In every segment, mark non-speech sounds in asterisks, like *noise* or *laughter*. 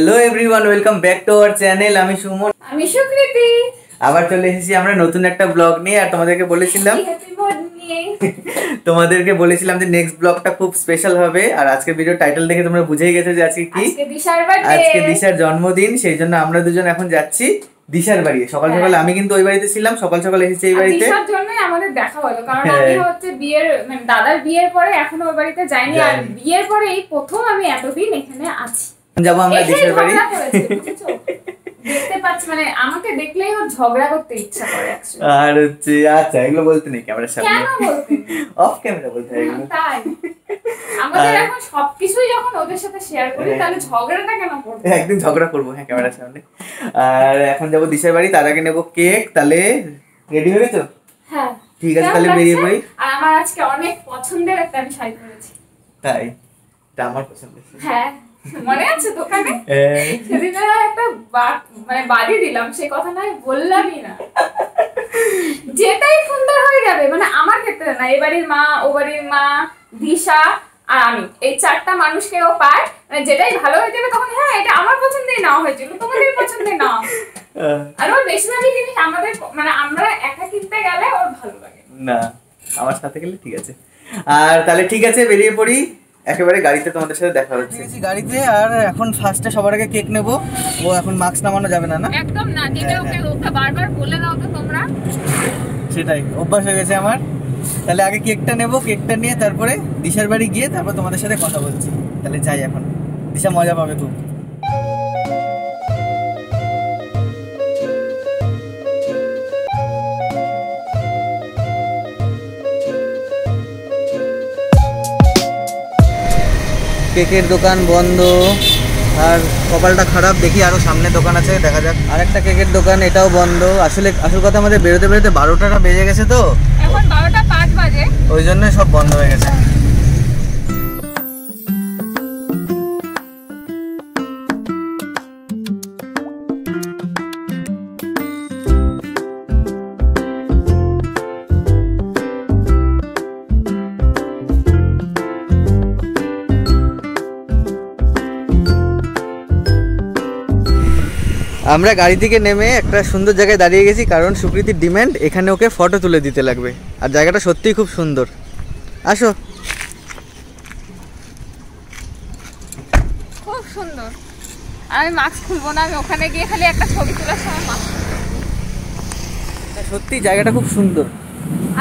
Hello everyone welcome back to our channel আমি সুমন। আমি সুকৃতি। আবার চলে এসেছি আমরা নতুন একটা ব্লগ নিয়ে আর তোমাদেরকে বলেছিলাম *laughs* তোমাদেরকে বলেছিলাম যে নেক্সট ব্লগটা খুব স্পেশাল হবে আর আজকে ভিডিও টাইটেল দেখে তোমরা বুঝেই গেছো যে আজকে কি। আজকে দিশার বার্থডে আজকে দিশার জন্মদিন সেই জন্য আমরা দুজন এখন যাচ্ছি দিশার বাড়ি সকাল সকাল আমি কিন্তু ওই বাড়িতে ছিলাম সকাল সকাল এসেছি এই বাড়িতে। দিশার জন্যই আমাদের দেখা হলো কারণ হ্যাঁ। আমি হচ্ছে বিয়ের মানে দাদার বিয়ের পরে এখনও ওই বাড়িতে যাইনি আর বিয়ের পরে এই প্রথম আমি এতদিন এখানে আছি। যাব আমরা দিশার বাড়ি। ঝগড়া দেখতে পাচ্ছি মানে আমাকে দেখলেই ওর ঝগড়া করতে ইচ্ছা করে আর হচ্ছে আচ্ছা এগুলো বলতে নেই ক্যামেরার সামনে। কেন বলতে অফ ক্যামেরা বলতে হয় এগুলো। তাই। আমাদের আর- এখন সবকিছুই যখন ওদের সাথে শেয়ার করি হ্যাঁ। তাহলে ঝগড়াটা কেন করব? একদিন ঝগড়া করব হ্যাঁ ক্যামেরার সামনে। আর এখন যাব দিশার বাড়ি তার আগে নেব কেক তাহলে রেডি হয়ে গেছো হ্যাঁ। ঠিক আছে, তাহলে বেরিয়ে? পড়ি। আর আমার আজকে অনেক পছন্দের একটা আমি শাড়ি পরেছি। তাই? এটা আমার পছন্দ হ্যাঁ। মনে আছে দোকানে। সেদিন একটা মানে বাড়ি দিলাম সেই কথা নয় বললামই না। যেটাই সুন্দর হয়ে যাবে মানে আমার ক্ষেত্রে না এ বাড়ির মা ও বাড়ির মা দিশা আর আমি এই চারটা মানুষকে ও পায় মানে যেটাই ভালো হয়ে যাবে তখন হ্যাঁ এটা আমার পছন্দেই নাও হয়েছিল তোমাদের পছন্দে নাও আর ওর বেশিরভাগই জিনিস আমাদের মানে আমরা একা কিনতে গেলে ওর ভালো লাগে। না আমার সাথে গেলে ঠিক আছে। আর তাহলে ঠিক আছে বেরিয়ে পড়ি। একেবারে গাড়িতে তোমাদের সাথে দেখা হচ্ছে। গাড়িতে আর এখন ফার্স্টে সবার আগে কেক নেব। ও এখন মাস্ক নামানো যাবে না না? একদম না যেটা ওকে ওকে বারবার বলে দাও তো তোমরা। সেটাই অভ্যাস হয়ে গেছে আমার। তাহলে আগে কেকটা নেব কেকটা নিয়ে তারপরে দিশার বাড়ি গিয়ে তারপর তোমাদের সাথে কথা বলছি। তাহলে যাই এখন। দিশা মজা পাবে খুব। কেকের দোকান বন্ধ। আর কপালটা খারাপ দেখি আরও সামনে দোকান আছে দেখা যাক। আর একটা কেকের দোকান এটাও বন্ধ। আসলে আসল কথা আমাদের বেরোতে বেরোতে বারোটাটা বেজে গেছে তো। এখন বারোটা পাঁচ বাজে। ওই জন্য সব বন্ধ হয়ে গেছে। আমরা গাড়ি থেকে নেমে একটা সুন্দর জায়গায় দাঁড়িয়ে গেছি কারণ সুকৃতির ডিমান্ড এখানে ওকে ফটো তুলে দিতে লাগবে। আর জায়গাটা সত্যিই খুব সুন্দর। আসো। খুব সুন্দর। আমি মাস্ক খুলবো না আমি ওখানে গিয়ে খালি একটা ছবি তোলার সময় মাস্ক সত্যি জায়গাটা খুব সুন্দর।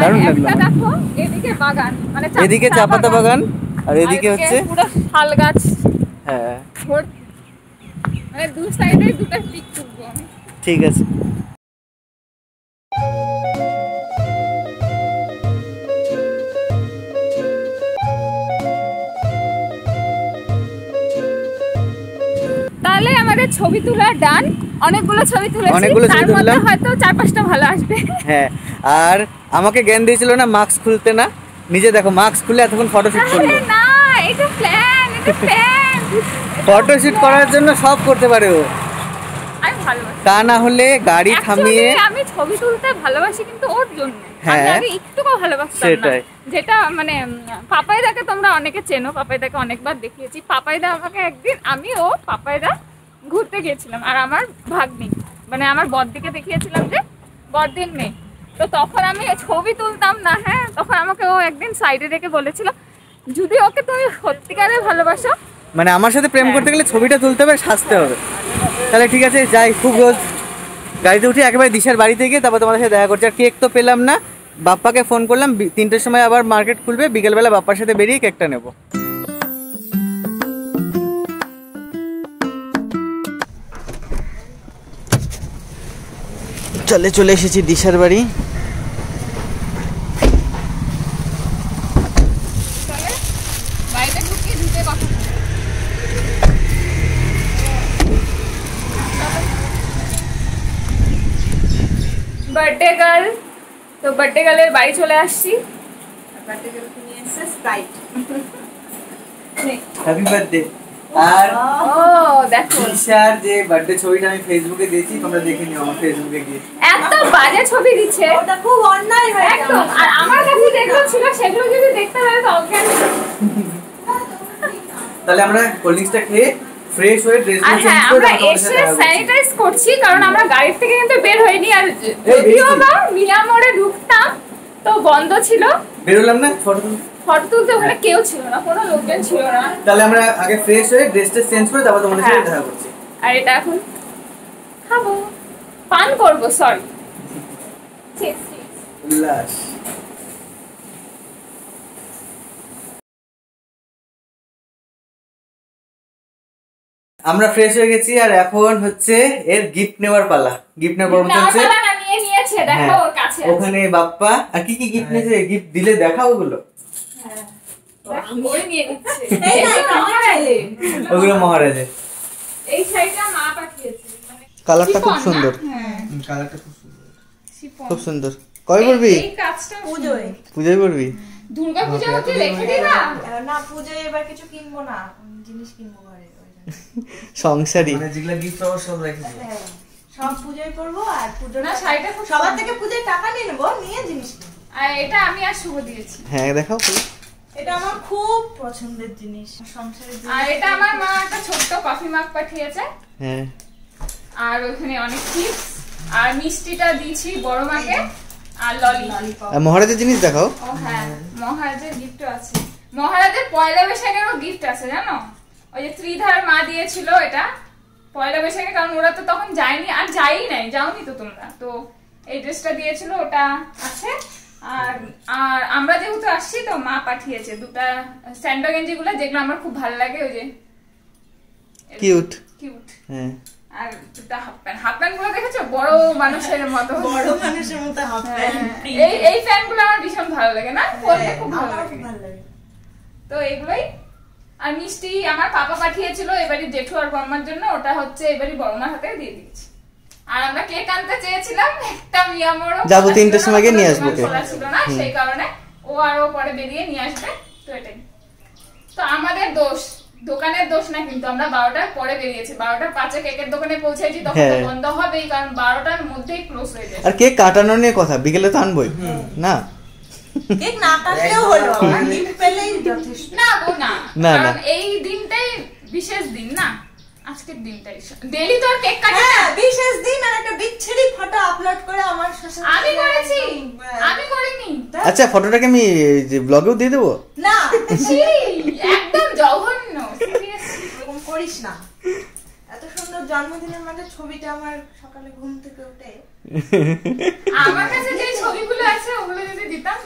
দারুণ লাগল। দেখো এদিকে বাগান মানে এদিকে চা পাতা বাগান আর এদিকে হচ্ছে পুরো শাল গাছ। হ্যাঁ। মানে দু সাইডে দুটো পিক তুলবো আমি। ঠিক আছে। তাহলে আমাদের ছবি তোলা ডান অনেকগুলো ছবি তুলেছি। অনেকগুলো ছবি তুললাম। হয়তো চার পাঁচটা ভালো আসবে। হ্যাঁ আর আমাকে জ্ঞান দিয়েছিল না মাস্ক খুলতে না। নিজে দেখো মাস্ক খুলে এতক্ষণ ফটোশুট করল। না এটা প্ল্যান এটা প্ল্যান ফটোশুট করার জন্য সব করতে পারে ও। তা না হলে গাড়ি থামিয়ে আমি ছবি তুলতে ভালোবাসি কিন্তু ওর জন্য। হ্যাঁ। একটুকু ভালোবাসতাম সেটাই। যেটা মানে পাপাইদাকে তোমরা অনেকে চেনো পাপাইদাকে অনেকবার দেখিয়েছি। পাপাইদা আমাকে একদিন আমি ও পাপাইদা ঘুরতে গিয়েছিলাম আর আমার ভাগ্নি মানে আমার বড়দিকে দেখিয়েছিলাম যে বড়দিন মেয়ে। তো তখন আমি ছবি তুলতাম না হ্যাঁ? তখন আমাকে ও একদিন সাইডে রেখে বলেছিল যদি ওকে তুমি সত্যিকারে ভালোবাসো মানে আমার সাথে প্রেম হ্যাঁ। করতে গেলে ছবিটা তুলতে হবে সাজতে হবে। তাহলে ঠিক আছে যাই খুব রোজ গাড়িতে উঠে একেবারে দিশার বাড়িতে গিয়ে তারপর তোমাদের সাথে দেখা করছি। আর কেক তো পেলাম না বাপ্পাকে ফোন করলাম তিনটের সময় আবার মার্কেট খুলবে বিকেলবেলা বাপ্পার সাথে বেরিয়ে কেকটা নেব। চলে চলে এসেছি দিশার বাড়ি চলে বাড়িতে ঢুকিয়ে ঢুকে কথা বলি। বার্থডে গার্ল বার্থডে বাড়ি চলে আসছি। বার্থডে নিয়ে এসছে স্প্রাইট হ্যাপি বার্থডে আর ও দেখো দিশার যে বার্থডে ছবিটা আমি ফেসবুকে দিয়েছি তোমরা দেখে নিও আমার ফেসবুকে গিয়ে। এত বাজে ছবি দিচ্ছে। ওটা খুব অন্যায় হয়ে একদম আর আমার কাছে যেগুলো ছিল সেগুলো যদি দেখতে পারে তো অজ্ঞান। তাহলে আমরা কোল্ড ড্রিঙ্কসটা খেয়ে ফ্রেশ হয়ে ড্রেস হ্যাঁ আমরা এসে স্যানিটাইজ করছি। কারণ আমরা গাড়ির থেকে কিন্তু বের হইনি। আর যদিও বা মোড়ে ঢুকতাম তো বন্ধ ছিল। বেরোলাম না? ফটো ফটো তুলতে ওখানে কেউ ছিল না কোনো লোকজন ছিল না। তাহলে আমরা আগে ফ্রেশ হয়ে ড্রেসটা চেঞ্জ করে তারপর তোমাদের সাথে হ্যাঁ। দেখা করছি। আর এটা এখন খাব। পান করব সরি উল্লাস। আমরা ফ্রেশ হয়ে গেছি আর এখন হচ্ছে এর গিফট নেওয়ার পালা। গিফট নেওয়ার পর্ব চলছে। নিয়ে নিয়েছে দেখো হ্যাঁ, ওর কাছে ওখানে বাপ্পা আর কি কি গিফট নিয়েছে? গিফট দিলে দেখাও ওগুলো। হ্যাঁ। দেখো, ওই নিয়ে নিচ্ছে। *laughs* এই না, এই মহারাজে। এই শাড়িটা মা পাঠিয়েছে মানে কালারটা খুব সুন্দর। হ্যাঁ, কালারটা খুব সুন্দর। শিফন। খুব সুন্দর। কবে পড়বি এই কাজটা পুজোয়। পূজায় পড়বি দুর্গা পূজা হচ্ছে রেখে দিবা না পুজোয় এবার কিছু কিনবো না জিনিস কিনবো ঘরে। সংসারী। মানে যেগুলো গিফট পাওয়ার সব রেখেছি হ্যাঁ, সব পুজোয় করব আর পুজো না শাড়িটা খুব সবার থেকে পুজোয় টাকা নিয়ে নেব নিয়ে জিনিস আর এটা আমি আর শুভ দিয়েছি। হ্যাঁ দেখাও এটা আমার খুব পছন্দের জিনিস সংসারের জিনিস। আর এটা আমার মা একটা ছোট্ট কফি মাগ পাঠিয়েছে। হ্যাঁ। আর ওখানে অনেক চিপস আর মিষ্টিটা দিয়েছি বড় মাকে আর ললি ললিপপ আর মহারাজের জিনিস দেখাও। ও হ্যাঁ মহারাজের গিফট আছে। মহারাজের পয়লা বৈশাখেরও গিফট আছে জানো? ওই যে ত্রিধার মা দিয়েছিল এটা পয়লা বৈশাখে কারণ ওরা তো তখন যায়নি আর যাই নাই যাওনি তো তোমরা। তো এই ড্রেসটা দিয়েছিল ওটা আছে। আর আর আমরা যেহেতু আসছি তো মা পাঠিয়েছে দুটা স্যান্ডো গেঞ্জি গুলো যেগুলো আমার খুব ভালো লাগে ওই যে কিউট। কিউট। হ্যাঁ। আর দুটা হাফ প্যান্ট। হাফ প্যান্টগুলো দেখেছ? বড় মানুষের মতো। বড় মানুষের মতো হবে হ্যাঁ, এই এই প্যান্টগুলো আমার ভীষণ ভালো লাগে না? পরতে খুব ভালো লাগে। খুব ভালো লাগে। তো এগুলোই আর মিষ্টি আমার পাপা পাঠিয়েছিল এবারে জেঠু আর বর্মার জন্য ওটা হচ্ছে এবারে বর্মার হাতে দিয়ে দিয়েছি। আর আমরা কেক আনতে চেয়েছিলাম একটা মিয়ামোরও যাব তিনটের সময় গিয়ে নিয়ে আসব। খোলা ছিল না সেই কারণে ও আর ও পরে বেরিয়ে নিয়ে আসবে তো এটাই। তো আমাদের দোষ দোকানের দোষ না কিন্তু আমরা বারোটার পরে বেরিয়েছি বারোটার পাঁচে কেকের দোকানে পৌঁছেছি তখন তো হ্যাঁ। বন্ধ হবেই কারণ বারোটার মধ্যেই ক্লোজ হয়ে যায়। আর কেক কাটানো নিয়ে কথা বিকেলে তো আনবই না? কেক না কাটলেও হলো। গিফট পেলেই যথেষ্ট। না গো না। না, না। এই দিনটাই বিশেষ দিন না? আজকের দিনটাই ডেলি তো আর কেক কাটে না। হ্যাঁ বিশেষ দিন আর একটা বিচ্ছিরি ফটো আপলোড করে আমার social আমি করেছি। আমি করিনি। আচ্ছা ফটোটাকে আমি ব্লগেও দিয়ে দেবো? না। একদম জঘন্য। *laughs* এরকম করিস না। জন্মদিনের মানে ছবিটা আমার সকালে ঘুম থেকে উঠে আমার কাছে যে ছবিগুলো আছে ওগুলো যদি দিতাম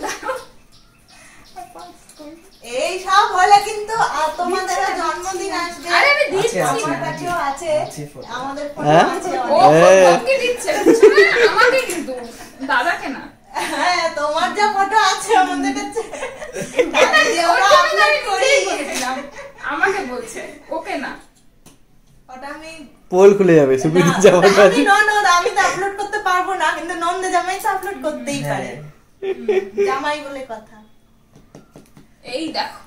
এই সব হলে কিন্তু তোমাদের জন্মদিন আসবে। আরে আমি দিচ্ছি। আছে, আমার কাছেও আছে। আমাদের হ্যাঁ? ফটো আছে ও ওকে দিচ্ছে। আমাকে কিন্তু। দাদাকে না। হ্যাঁ তোমার যা ফটো আছে আমাদের কাছে। এটা ওরা upload আমি বলেছিলাম। আমাকে বলছে ওকে না। ওটা আমি পোল খুলে যাবে সুবিধা না, যাওয়ার আমি কাছে ননদ আমি তো আপলোড করতে পারব না কিন্তু নন্দে জামাই তো আপলোড করতেই পারে। জামাই বলে কথা। এই দেখো।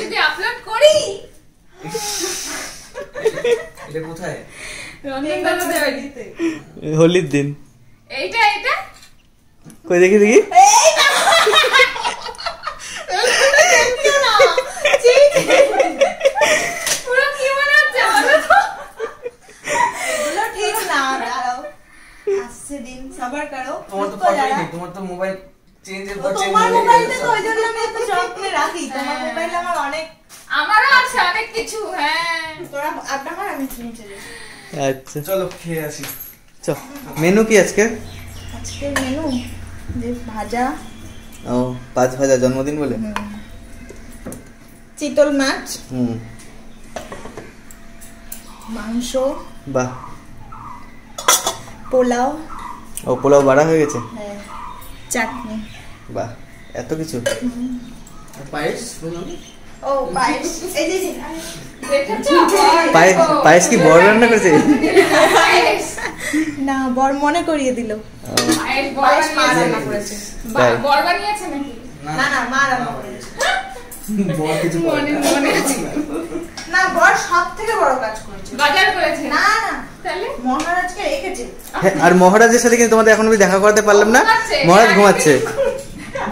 যদি আপলোড করি। এটা কোথায়। হোলির দিন। এইটা এইটা? কই দেখি দেখি। এই *laughs* না! মনে সবার করো তোমার তো তোমার তো মোবাইল চেঞ্জের পর চেঞ্জ তোমার তো ওই জন্য আমি এত যত্নে রাখি তোমার। আমার অনেক আমারও আছে অনেক কিছু হ্যাঁ তোরা আড্ডা মার আমি নিচে যাই আচ্ছা। চলো খেয়ে আসি। চ মেনু কি আজকে? আজকের মেনু যে ভাজা। ও পাঁচ ভাজা জন্মদিন বলে? চিতল মাছ। হুম। মাংস। বাহ। পোলাও। ও পোলাও বাড়া হয়ে গেছে? হ্যাঁ, চাটনি। বাহ এত কিছু? পায়েস ও পায়েস। এই যে যে, পায়েস পায়েস কি বড় রান্না করেছে? না বর মনে করিয়ে দিল। পায়েস বড় রান্না বানিয়েছে। করেছে। তাই। বানিয়েছে নাকি? না না মা রান্না করেছে। *laughs* বড় কিছু মনে মনে আছে। না বর সব থেকে বড় কাজ করেছে। বাজার করেছে? না না। তাহলে? মহারাজকে রেখেছে। হ্যাঁ, আর মহারাজের সাথে কিন্তু তোমাদের এখন দেখা করতে পারলাম না। মহারাজ ঘুমাচ্ছে।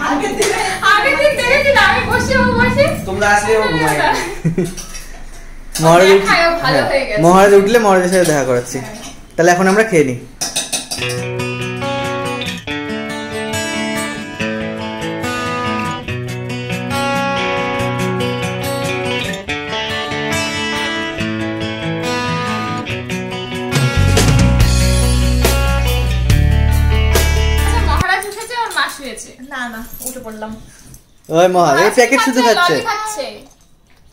আগের দিনে আগের দিন দেখেছিলাম আমি বসে বসে। তোমরা আসলে ও ঘুমায় *laughs* মহারাজ ও ভালো গেছে। মহারাজ উঠলে মহারাজের সাথে দেখা করাচ্ছি। তাহলে এখন আমরা খেয়ে নিই পড়লাম ওই মহারাজ এই প্যাকেট শুধু খাচ্ছে।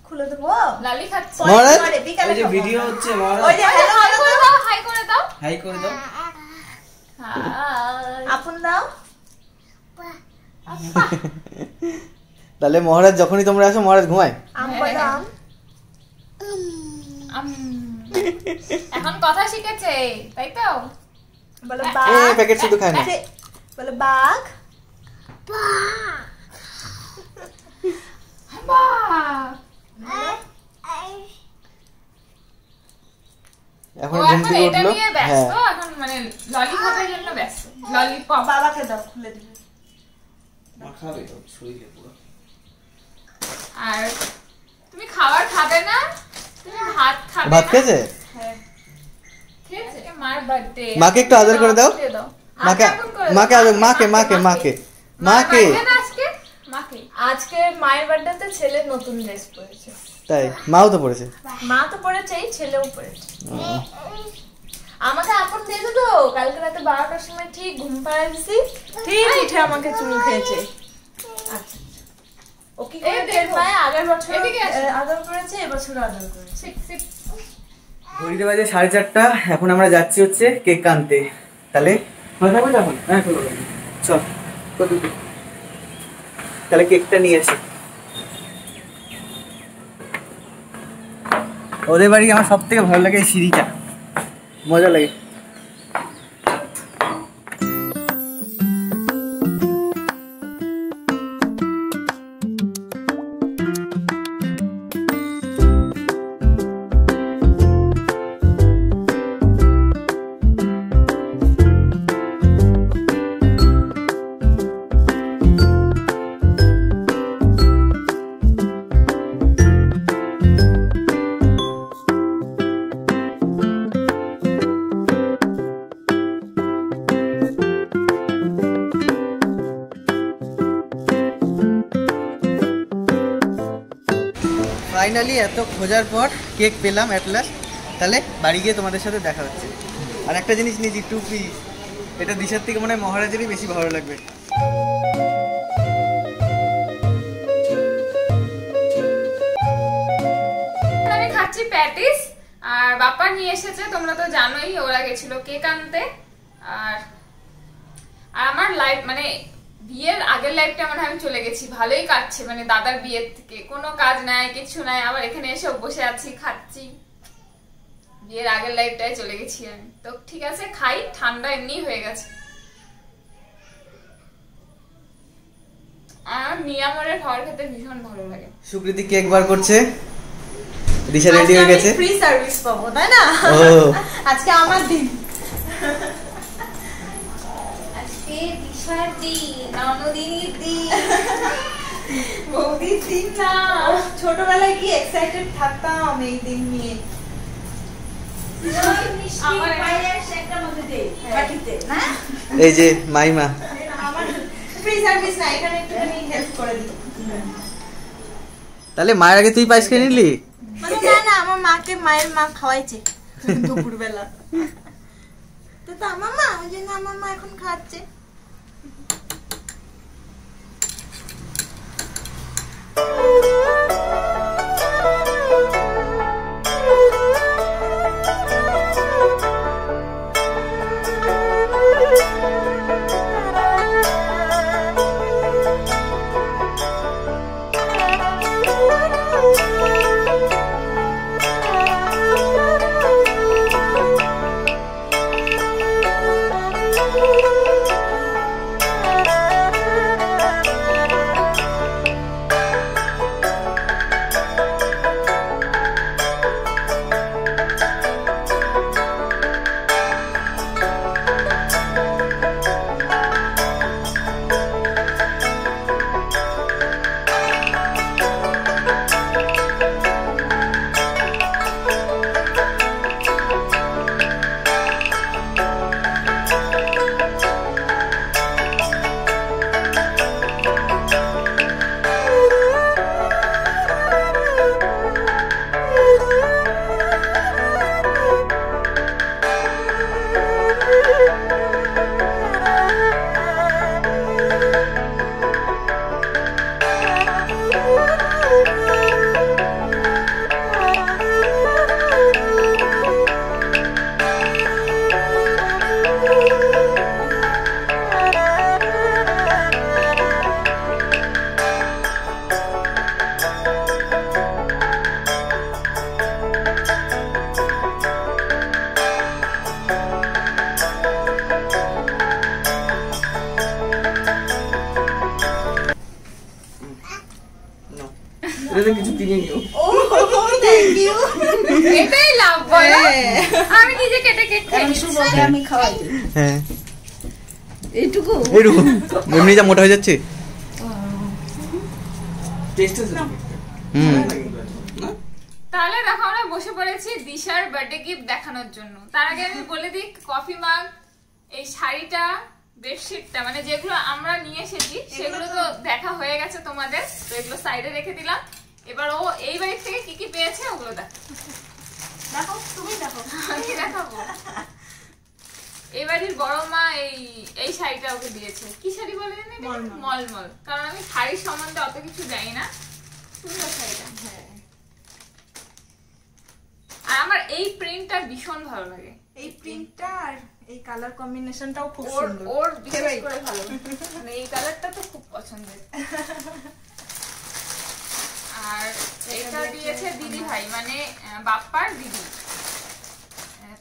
খুলে দেবো? লালি খাচ্ছে। মহারাজ? ওই যে ভিডিও হচ্ছে ওই যে করে দাও হাই করে দাও। হাই করে দাও। হাই। আপন দাও। তাহলে মহারাজ যখনই তোমরা আসো মহারাজ ঘুমায়। আম হ্যাঁ, হ্যাঁ। এখন কথা শিখেছে তাই তো? বলো এই বাঘ। প্যাকেট শুধু খায় না। বলো বাঘ! *laughs* এখন ঘুম থেকে উঠল? হ্যাঁ। এখন মানে ললিপপের জন্য ব্যস্ত। ললিপপ বাবাকে দাও খুলে দিবে। মাখাবে? তো শরীরে পুরো। আর তুমি খাবার খাবে না? তুমি ভাত খাবে ভাত? খেয়েছে? বার্থডে মাকে একটু আদর করে দাও। মাকে মাকে আদর মাকে মাকে মাকে। মাকে আজকে? মাকে আজকে মায়ের বার্থডেতে ছেলে নতুন ড্রেস পরেছে। তাই? মাও তো পড়েছে মা তো পরেছেই ছেলেও পরেছে। আমাকে আপন দিয়েছে তো কালকে রাতে বারোটার সময় ঠিক ঘুম পাড়ায় দিছি ঠিক উঠে আমাকে চুল খেয়েছে। আচ্ছা ও কি করে এই টের আগের বছর এদিকে আসো। আদর করেছে এবছর আদর করেছে। সিক সিক ঘড়িতে বাজে সাড়ে চারটা এখন আমরা যাচ্ছি হচ্ছে কেক আনতে। তাহলে ভালো থাকবে তখন হ্যাঁ চলো। চল। তাহলে কেকটা নিয়ে আসি। ওদের বাড়ি আমার সব থেকে ভালো লাগে সিঁড়িটা। মজা লাগে। ফাইনালি এত খোঁজার পর কেক পেলাম অ্যাট তাহলে বাড়ি গিয়ে তোমাদের সাথে দেখা হচ্ছে। আর একটা জিনিস নিয়েছি টু পিস এটা দিশার থেকে মনে হয় মহারাজেরই বেশি ভালো লাগবে। আর বাপ্পা নিয়ে এসেছে, তোমরা তো জানোই, ওরা গেছিল কেক আনতে। আর আমার লাইফ মানে বিয়ের আগের লাইফটা মানে আমি চলে গেছি ভালোই কাটছে মানে দাদার বিয়ের থেকে। কোনো কাজ নাই কিছু নাই আবার এখানে এসে বসে আছি খাচ্ছি। বিয়ের আগের লাইফটাই চলে গেছি আমি। তো ঠিক আছে খাই ঠান্ডা এমনি হয়ে গেছে। আর মিয়ামরের খাবার খেতে ভীষণ ভালো লাগে। সুকৃতি কেক বার করছে। দিশা রেডি হয়ে গেছে। ফ্রি সার্ভিস পাবো তাই না? আজকে আমার দিন। দিশার দিন ননদিনীর দিন বৌদির দিন না ছোটবেলায় কি এক্সাইটেড থাকতাম এই দিন নিয়ে? না? এই যে মাইমা। আমার ফ্রি সার্ভিস না এখানে একটুখানি হেল্প করে দিই। তাহলে মায়ের আগে তুই পায়েস খেয়ে নিলি? মানে না না আমার মাকে মায়ের মা খাওয়াইছে দুপুরবেলা। *laughs* তো তো আমার মা ওই জন্য আমার মা এখন খাচ্ছে। তো কিছু কিনে নিও। ও থ্যাংক ইউ এটাই লাভ বলো। আমি নিজে কেটে কেক। শুভকে আমি খাওয়াই। হ্যাঁ। এইটুকু? এইরকম এমনি যা মোটা হয়ে যাচ্ছে। হুম। তাহলে দেখো আমরা বসে পড়েছি দিশার বার্থডে গিফট দেখানোর জন্য। তার আগে আমি বলে দিই কফি মাগ এই শাড়িটা বেডশিটটা মানে যেগুলো আমরা নিয়ে এসেছি সেগুলো তো দেখা হয়ে গেছে তোমাদের। তো এগুলো সাইডে রেখে দিলাম। এবার ও এই বাড়ি থেকে কি কি পেয়েছে ওগুলো দেখ। দেখো তুমি দেখো। আমি দেখাবো। এই বাড়ির বড় মা এই এই শাড়িটা ওকে দিয়েছে। কি শাড়ি বলে জানি। মলমল। কারণ আমি শাড়ির সম্বন্ধে অত কিছু জানি না। সুন্দর শাড়িটা। হ্যাঁ। আর আমার এই প্রিন্টটা ভীষণ ভালো লাগে। এই প্রিন্টটা আর এই কালার কম্বিনেশনটাও খুব সুন্দর। ওর বিশেষ করে ভালো। মানে এই কালারটা তো খুব পছন্দের। *laughs* আর এটা দিয়েছে দিদি ভাই মানে বাপ্পার দিদি।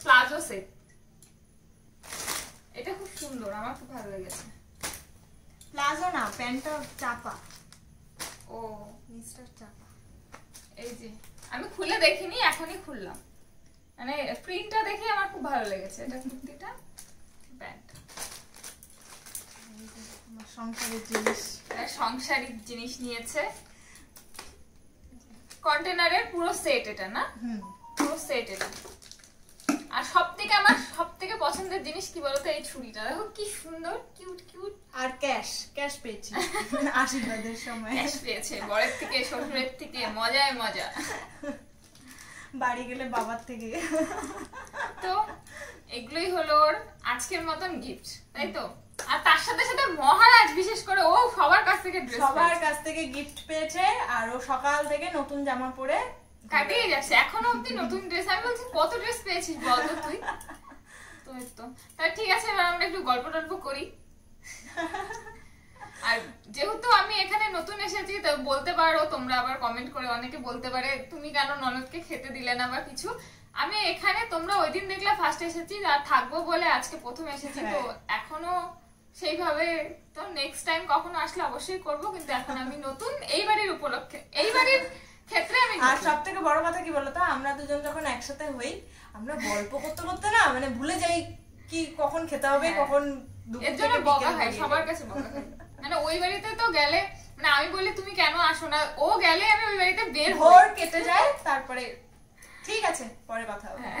Palazzo set. এটা খুব সুন্দর আমার খুব ভালো লেগেছে। প্লাজো না প্যান্টটা চাপা। ও। নিচটা চাপা। এই যে আমি খুলে দেখিনি এখনই খুললাম। মানে প্রিন্টটা দেখে আমার খুব ভালো লেগেছে। এটা কুর্তিটা প্যান্ট। সংসারের জিনিস। সংসারিক জিনিস নিয়েছে। কন্টেনারের পুরো সেট এটা না? পুরো সেট এটা। আর সব থেকে আমার সব থেকে পছন্দের জিনিস কি বলতো এই ছুরিটা? দেখো কি সুন্দর কিউট কিউট আর ক্যাশ ক্যাশ পেয়েছি। *laughs* আশীর্বাদের সময়। ক্যাশ পেয়েছে বরের থেকে শ্বশুরের থেকে মজায় মজা। বাড়ি গেলে বাবার থেকে। তো এগুলোই হলো ওর আজকের মতন গিফট তাই তো? আর তার সাথে সাথে মহারাজ বিশেষ করে ও সবার কাছ থেকে ড্রেস সবার কাছ থেকে গিফট পেয়েছে আর ও সকাল থেকে নতুন জামা পরে কাটিয়ে যাচ্ছে। এখনও অব্দি নতুন ড্রেস আমি বলছি কত ড্রেস পেয়েছিস বল তো তুই? তো এই তো। তাহলে ঠিক আছে এবার আমরা একটু গল্প টল্প করি। আর যেহেতু আমি এখানে নতুন এসেছি তো বলতে পারো তোমরা আবার কমেন্ট করে অনেকে বলতে পারে তুমি কেন ননদকে খেতে দিলে না বা কিছু? আমি এখানে তোমরা ওই দিন দেখলে ফার্স্ট এসেছি আর থাকব বলে আজকে প্রথম এসেছি তো এখনও সেইভাবে তো নেক্সট টাইম কখনো আসলে অবশ্যই করব কিন্তু এখন আমি নতুন এই বাড়ির উপলক্ষে এই বাড়ির ক্ষেত্রে আমি আর নতুন। সব থেকে বড় কথা কি বলতো আমরা দুজন যখন একসাথে হই আমরা গল্প করতে করতে না মানে ভুলে যাই কি কখন খেতে হবে হ্যাঁ। কখন এর জন্য বকা হয় সবার কাছে বকা হয় মানে ওই বাড়িতে তো গেলে মানে আমি বলি তুমি কেন আসো না ও গেলে আমি ওই বাড়িতে বের হই কেটে যায় তারপরে ঠিক আছে পরে কথা হবে হ্যাঁ।